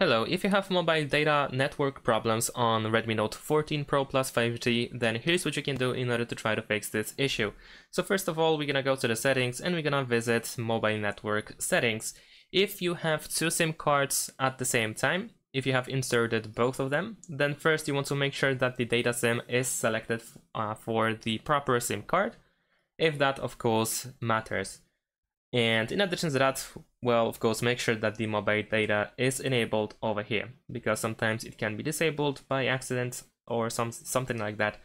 Hello, if you have mobile data network problems on Redmi Note 14 Pro Plus 5G, then here's what you can do in order to try to fix this issue. So first of all, we're gonna go to the settings and we're gonna visit mobile network settings. If you have two SIM cards at the same time, if you have inserted both of them, then first you want to make sure that the data SIM is selected uh, for the proper SIM card, if that of course matters. And in addition to that, well, of course, make sure that the mobile data is enabled over here because sometimes it can be disabled by accident or some something like that.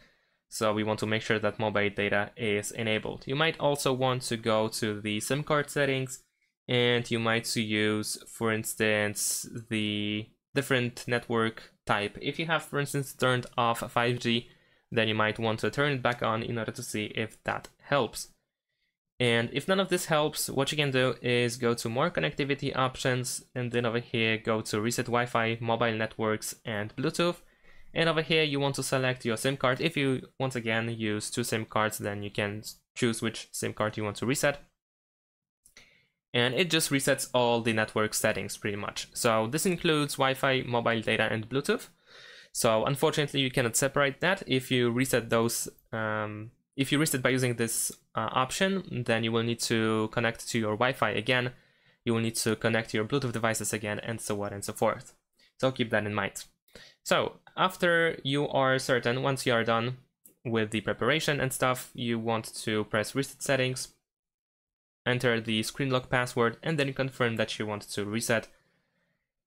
So we want to make sure that mobile data is enabled. You might also want to go to the SIM card settings and you might use, for instance, the different network type. If you have, for instance, turned off 5G, then you might want to turn it back on in order to see if that helps. And if none of this helps, what you can do is go to more connectivity options and then over here go to reset Wi-Fi, mobile networks and Bluetooth. And over here you want to select your SIM card. If you once again use two SIM cards, then you can choose which SIM card you want to reset. And it just resets all the network settings pretty much. So this includes Wi-Fi, mobile data and Bluetooth. So unfortunately you cannot separate that. If you reset those um, if you reset by using this uh, option, then you will need to connect to your Wi-Fi again, you will need to connect your Bluetooth devices again, and so on and so forth. So keep that in mind. So after you are certain, once you are done with the preparation and stuff, you want to press reset settings, enter the screen lock password, and then confirm that you want to reset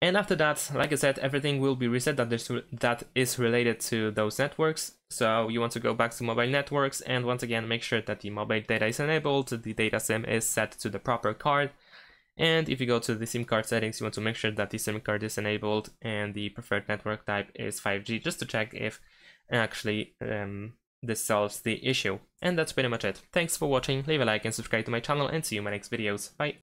and after that, like I said, everything will be reset that is, that is related to those networks. So you want to go back to mobile networks and once again make sure that the mobile data is enabled, the data SIM is set to the proper card. And if you go to the SIM card settings, you want to make sure that the SIM card is enabled and the preferred network type is 5G, just to check if actually um, this solves the issue. And that's pretty much it. Thanks for watching, leave a like and subscribe to my channel and see you in my next videos. Bye!